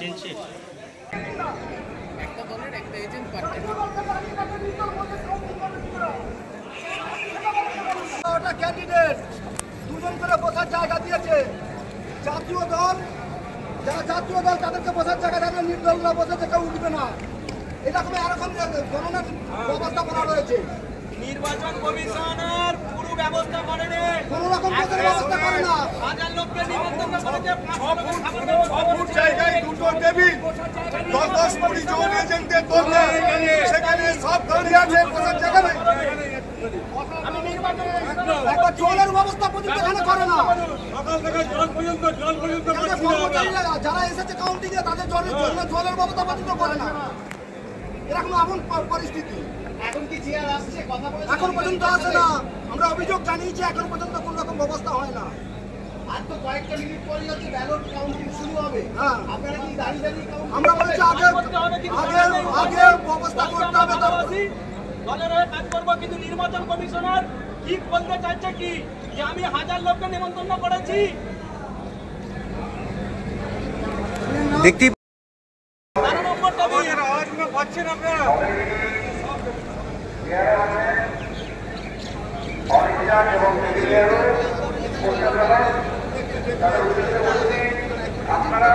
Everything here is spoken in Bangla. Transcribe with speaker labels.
Speaker 1: চলছে
Speaker 2: একটা দলের একটা এজেন্ট
Speaker 3: ওটা ক্যান্ডিডেট দুজন করে বসার জায়গা দিয়েছে। জাতীয় দল যারা জাতীয় দল তাদেরকে বসার জায়গা দেবে নির্দলরা বসেছে কেউ উঠবে না। এরকম এরকম গণনার ব্যবস্থাপনা রয়েছে।
Speaker 4: নির্বাচন কমিশনের পুরো ব্যবস্থা করেনি
Speaker 3: কোনো রকম ব্যবস্থা করে না।
Speaker 4: হাজার লোককে নিমন্ত্রণ করেছে
Speaker 5: সবুজ জায়গায় দুটো টেবিল জায়গা নেই।
Speaker 3: একবার জলের ব্যবস্থা পর্যন্ত এখানে করে না। যারা এসেছে কাউন্টিং এ তাদের জলের জন্য জলের ব্যবস্থা পর্যন্ত করে না। এরকম এমন পরিস্থিতি।
Speaker 4: এখন কি চেয়ার আসছে? কথা বলে
Speaker 3: এখন পর্যন্ত আসে না। আমরা অভিযোগ জানিয়েছি এখন পর্যন্ত কোন রকম ব্যবস্থা হয় না।
Speaker 4: আর তো কয়েকটা মিনিট পরে হচ্ছে ব্যালট কাউন্টিং শুরু হবে।
Speaker 3: হ্যাঁ।
Speaker 4: আপনারা দাঁড়িয়ে দাঁড়িয়ে
Speaker 3: আমরা বলছি আগে আগে আগে ব্যবস্থা আছি
Speaker 4: দলের হয়ে কাজ করব কিন্তু নির্বাচন কমিশনার কি বলতে চাইছে কি? যে আমি হাজার লোককে নিমন্ত্রণ করেছি। দেখতে নম্বর
Speaker 5: দাবি পাচ্ছেন আপনারা?
Speaker 6: আপনারা